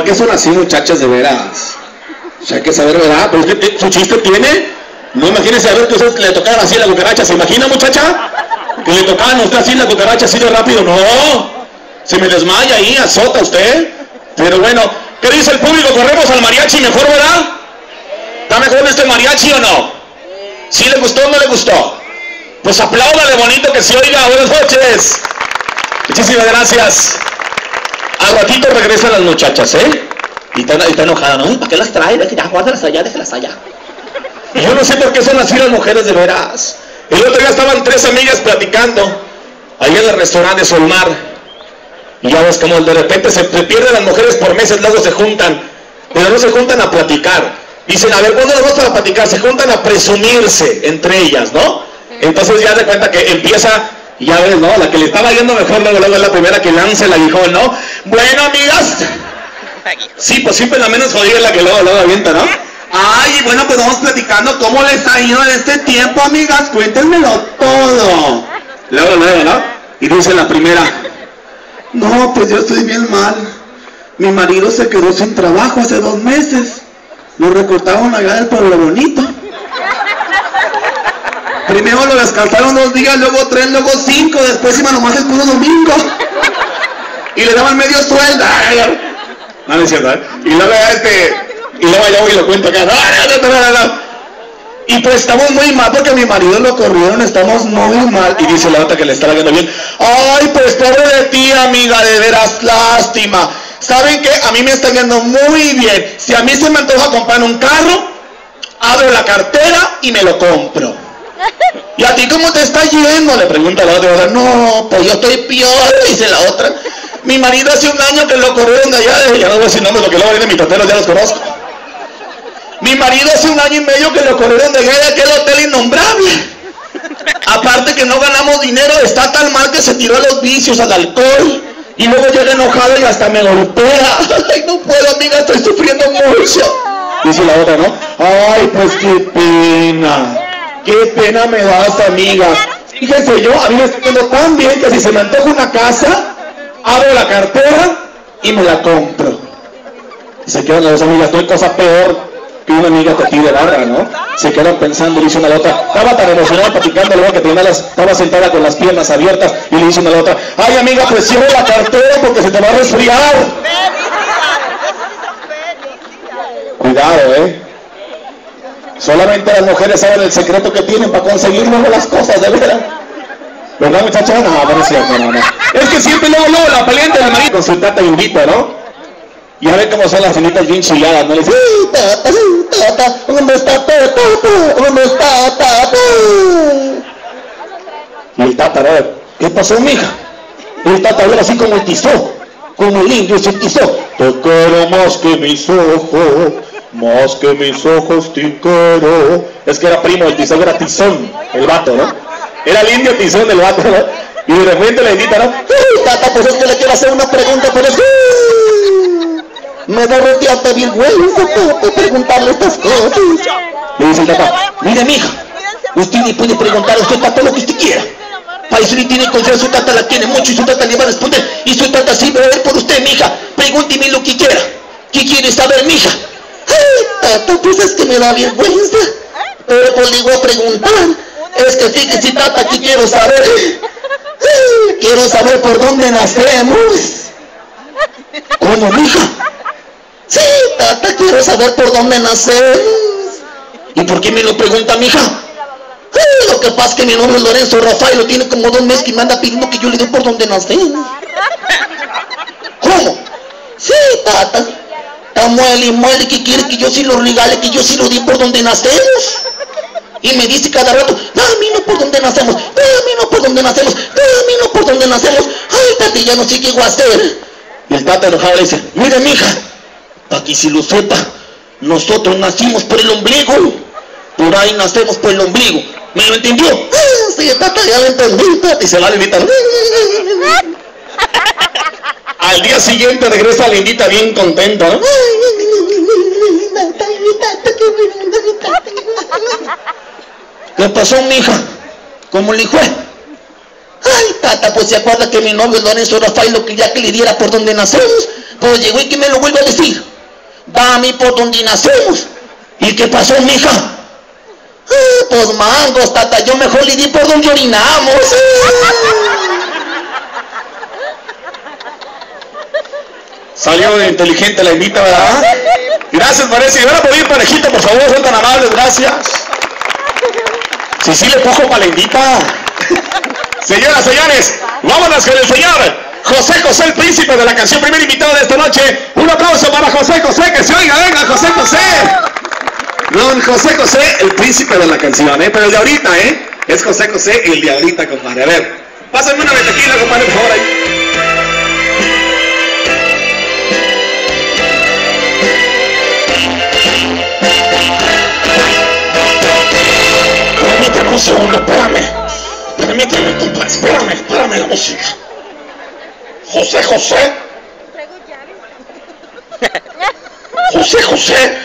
¿Por qué son así, muchachas, de veras? O hay que saber, ¿verdad? Pues, ¿qué- ¿Su chiste tiene? No imagínese a ver que ustedes le tocaran así la cucaracha. ¿Se imagina, muchacha? Que le tocaban a usted así la cucaracha así de rápido. No. Se me desmaya ahí, azota usted. Pero bueno, ¿qué dice el público? ¿Corremos al mariachi mejor, verdad? ¿Está mejor este mariachi o no? ¿Sí le gustó o no le gustó? Pues apláudale bonito que se oiga. Buenas noches. Muchísimas gracias. Al ratito regresan las muchachas, ¿eh? Y está, y está enojada, ¿no? ¿Para qué las trae? Guárdalas allá, déjelas allá. Y yo no sé por qué son así las mujeres de veras. El otro día estaban tres amigas platicando ahí en el restaurante Solmar. Y ya ves como de repente se, pierden las mujeres por meses, luego se juntan. Pero no se juntan a platicar. Dicen, a ver, ¿cuándo nos vamos para platicar? Se juntan a presumirse entre ellas, ¿no? Entonces ya de cuenta que empieza, ya ves, ¿no? La que le estaba yendo mejor, luego, luego es la primera que lanza el aguijón, ¿no? Bueno, amigas. Sí, pues siempre la menos jodida es la que luego, luego avienta, ¿no? Ay, bueno, pues vamos platicando cómo les ha ido en este tiempo, amigas. Cuéntenmelo todo. Luego, luego, ¿no? Y dice la primera, no, pues yo estoy bien mal. Mi marido se quedó sin trabajo hace dos meses. Lo recortaron allá del pueblo bonito. Primero lo descansaron dos días, luego tres, luego cinco, después iba nomás el puro domingo. Y le daban medio sueldo. No, es cierto, ¿eh? Y luego este, y luego voy y lo cuento acá. Y pues estamos muy mal porque mi marido lo corrieron, estamos muy mal. Y dice la otra que le estaba viendo bien. Ay, pues pobre de ti, amiga, de veras, lástima. ¿Saben qué? A mí me está yendo muy bien. Si a mí se me antoja comprar un carro, abro la cartera y me lo compro. ¿Y a ti cómo te está yendo? Le pregunta la otra. No, pues yo estoy peor, dice la otra. Mi marido hace un año que lo corrieron de allá, ya no voy a decir nombres porque luego vienen mis toteros, ya los conozco. Mi marido hace un año y medio que lo corrieron de allá de aquel hotel innombrable. Aparte que no ganamos dinero, está tan mal que se tiró a los vicios, al alcohol. Y luego llega enojado y hasta me golpea. Ay, no puedo, amiga, estoy sufriendo mucho. Dice la otra, ¿no? Ay, pues qué pena. Qué pena me das, amiga. Fíjense, yo a mí me está yendo tan bien que si se me antoja una casa, abro la cartera y me la compro. Y se quedan las dos amigas, no hay cosa peor que una amiga te pide barra, ¿no? Se quedan pensando, le dice una a la otra, estaba tan emocionada platicando luego que tenía las, estaba sentada con las piernas abiertas y le dice una a la otra, ay amiga, pues cierra la cartera porque se te va a resfriar. Cuidado, ¿eh? Solamente las mujeres saben el secreto que tienen para conseguir luego las cosas, de veras. ¿Verdad, muchachos? No, no es cierto, no, no. Es que siempre luego, luego la peleante del marido con su tata invita, ¿no? Y a ver cómo son las señoritas bien chilladas, ¿no? Le dicen, "Sí, tata, tata, ¿dónde está tata? ¿Dónde está tata? Y el tata, a ver, ¿qué pasó, mija? El tata era así como el tizó, como el indio se tizó. Quiero más que mis ojos, más que mis ojos te quiero. Es que era primo, el tizón era tizón, el vato, ¿no? Era el indio tizón el vato, ¿no? Y de repente le invita, ¿no? "Sí, tata, pues es que le quiero hacer una pregunta, pero es. Me da rodearte vergüenza tata, preguntarle estas cosas. Le dice el tata, mire mija, usted le puede preguntar a usted tata lo que usted quiera. Para tiene confianza, su tata la tiene mucho y su tata le va a responder. Y su tata sí va a ver por usted, mija. Pregúnteme lo que quiera. ¿Qué quiere saber, mija? Tata, pues es que me da vergüenza. Pero pues voy a preguntar. Es que fíjese, tata, que quiero saber. Ay, Quiero saber por dónde nacemos. ¿Cómo, mija? Sí, tata, quiero saber por dónde nacemos. ¿Y por qué me lo pregunta, mija? Ay, lo que pasa es que mi nombre es Lorenzo Rafael, lo tiene como dos meses que me anda pidiendo que yo le dé por dónde nacemos. ¿Cómo? Sí, tata. Está muele y muele que quiere que yo sí lo regale, que yo sí lo di por donde nacemos. Y me dice cada rato, dame no por donde nacemos, dame no por donde nacemos, dame no por donde nacemos. Ay, tati, ya no sé qué voy a hacer. Y el tata enojado le dice, mire mija, para que si lo sepa, nosotros nacimos por el ombligo. Por ahí nacemos por el ombligo. ¿Me lo entendió? Ah, sí, tata, ya lo entendí, tata. Y se va a invitar. Al día siguiente regresa Lindita bien contenta. ¿Qué pasó, mija? ¿Cómo le fue? Ay, tata, pues se acuerda que mi novio Lorenzo Rafael lo quería que le diera por donde nacemos. Pues llegó y que me lo vuelvo a decir. Va a mí por donde nacemos. ¿Y qué pasó, mija? Ah, pues mangos, tata, yo mejor le di por donde orinamos. Salió inteligente la invita, ¿verdad? Gracias, parece. Y ahora por ir parejita, por favor, son tan amables, gracias. Sí, sí, le pujo para la invita. Señoras, señores, vámonos con el señor José José, el príncipe de la canción, primer invitado de esta noche. Un aplauso para José José, que se oiga, venga, José José. Don José José, el príncipe de la canción, ¿eh? Pero el de ahorita, ¿eh? Es José José, el de ahorita, compadre. A ver, pásenme una tequila, compadre, por favor, un segundo, espérame. Permíteme, compadre, espérame, espérame la música. José José. José José.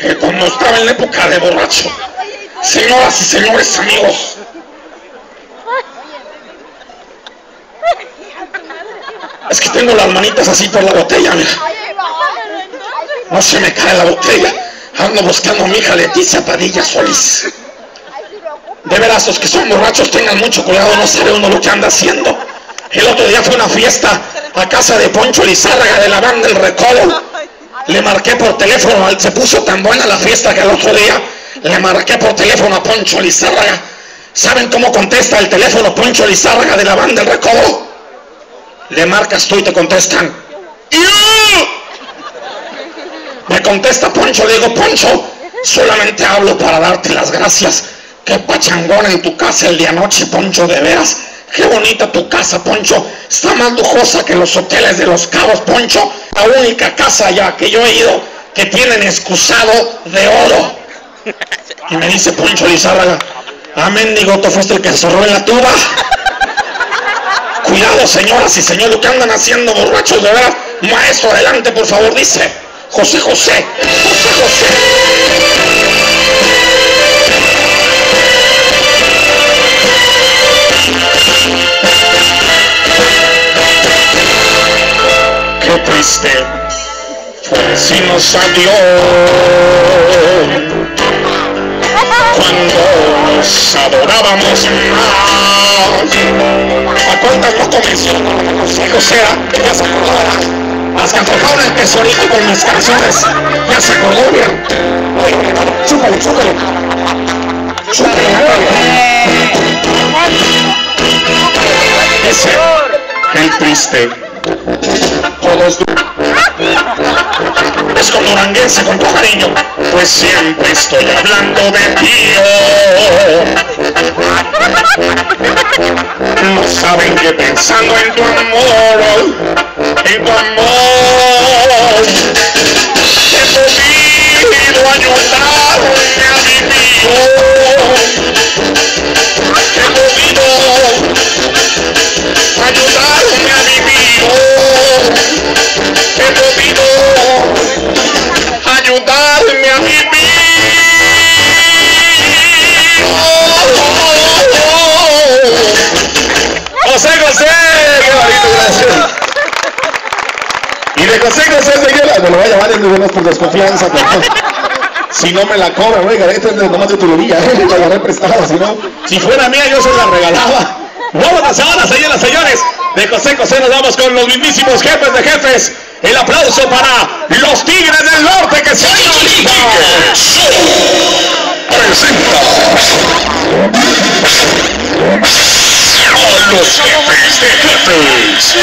Eh, cuando estaba en la época de borracho. Señoras y señores amigos. Es que tengo las manitas así por la botella, mira. No se me cae la botella. Ando buscando a mi hija Leticia Padilla Solís. Veras, los que son borrachos tengan mucho cuidado, no sabe uno lo que anda haciendo. El otro día fue una fiesta a casa de Poncho Lizárraga de la banda El Recodo. Le marqué por teléfono, se puso tan buena la fiesta que el otro día le marqué por teléfono a Poncho Lizárraga. ¿Saben cómo contesta el teléfono Poncho Lizárraga de la banda El Recodo? Le marcas tú y te contestan. ¡Yo! Me contesta Poncho, le digo, Poncho, solamente hablo para darte las gracias. Qué pachangón en tu casa el día noche, Poncho, de veras. Qué bonita tu casa, Poncho. Está más lujosa que los hoteles de los cabos, Poncho. La única casa ya que yo he ido que tienen excusado de oro. Y me dice Poncho Lizárraga, amén, digo, tú fuiste el que se en la tuba. Cuidado, señoras y señores, lo que andan haciendo borrachos de verdad. Maestro, adelante, por favor, dice José José. José José. Triste fue si nos adiós cuando nos adorábamos más. ¿A cuántas no comenzó con José José? Ya se acordará. Las que antojaron el tesorito con mis canciones. Ya se acordó, bien. Oye, chúpale, chúpale. Chúpale. Ese, el triste. Todos es con duranguense con tu cariño, pues siempre estoy hablando de ti. No saben que pensando en tu amor, en tu amor, he podido ayudarme a vivir. En buenas por desconfianza, pero si no me la cobran, oiga, esta es nomás de tubería, ¿eh? la agarré prestada, si no, si fuera mía yo se la regalaba. Vámonos ahora, señoras señores, de José José nos vamos con los mismísimos jefes de jefes. El aplauso para los Tigres del Norte que se presenta a los jefes de jefes.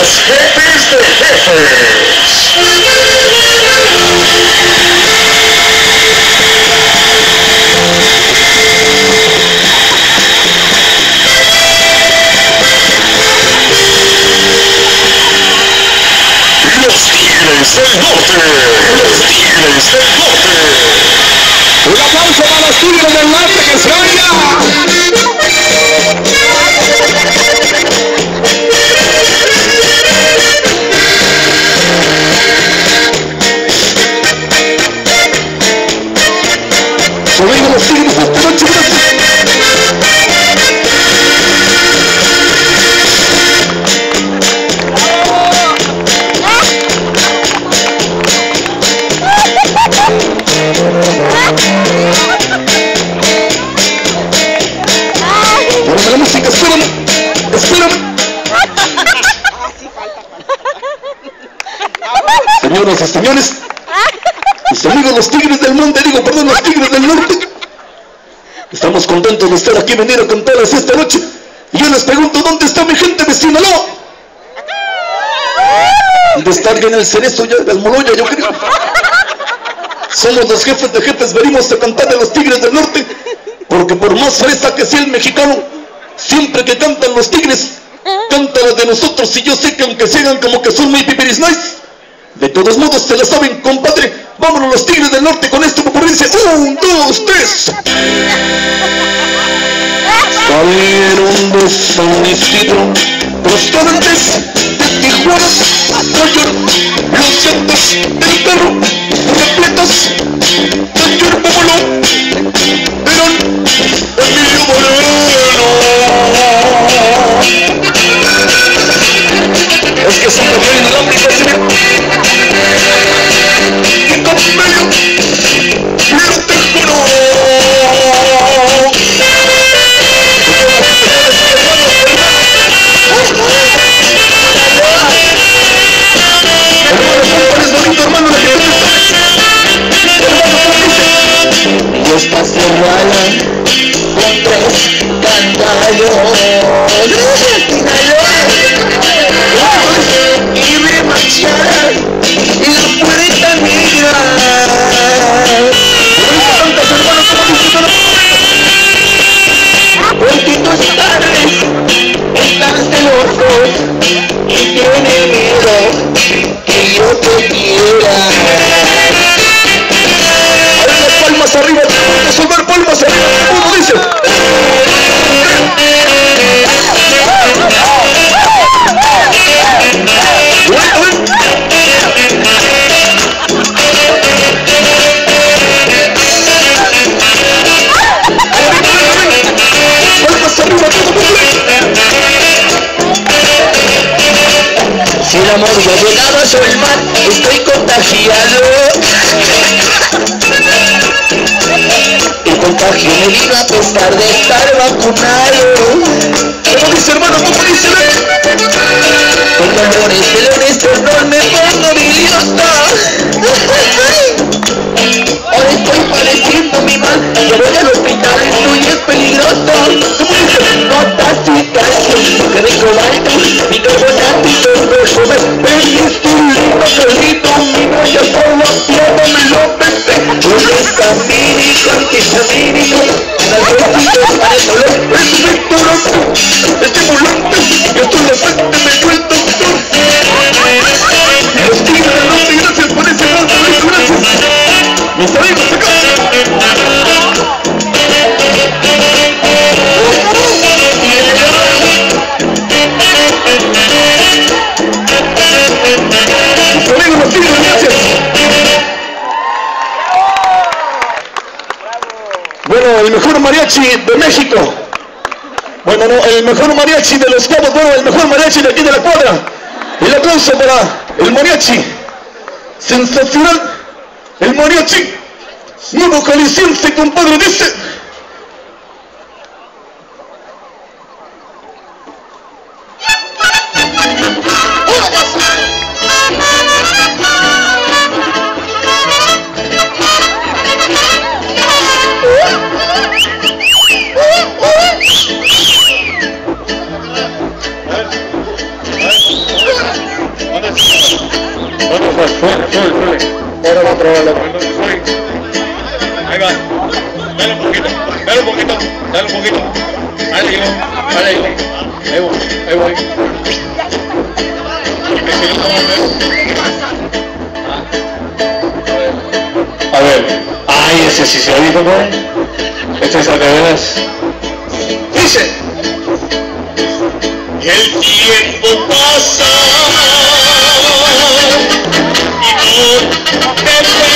A los jefes de Señoras y señores, mis amigos los tigres del norte, digo, perdón, los tigres del norte estamos contentos de estar aquí, venir a cantarles esta noche. Y yo les pregunto, ¿dónde está mi gente de Sinaloa? ¿Dónde está alguien en el cerezo ya del Moloya, yo creo? Somos los jefes de jefes, venimos a cantarle a los tigres del norte, porque por más fresa que sea el mexicano, siempre que cantan los tigres, canta las de nosotros, y yo sé que aunque sean como que son muy pipiris nice, de todos modos se la saben, compadre, vámonos los tigres del norte con esto dice, un, dos, tres. Salieron de San Isidro, restaurantes de Tijuana, Nueva los llantas del perro, repletas de yerba bolón, eran Emilio Moreno. Es que son muy en el vacunado. ¿Cómo dice hermano? ¿Cómo dice? Con amores de honesto no me pongo idiota. Ahora estoy padeciendo mi mal, yo voy al hospital, esto ya es peligroso. Notificación, que rico baito, bicarbonato y todo me pedís tu lindo perrito, mi novia solo todo me lo pensé. Un estamínico, antihistamínico, analgésico para el dolor, México. Bueno, no, el mejor mariachi de los cabos, bueno, el mejor mariachi de aquí de la cuadra. El aplauso para el mariachi. Sensacional. El mariachi. Nuevo jalisciense, compadre, dice. Sí se dijo, ¿no? Este es al de veras. Dice. El tiempo pasa y no te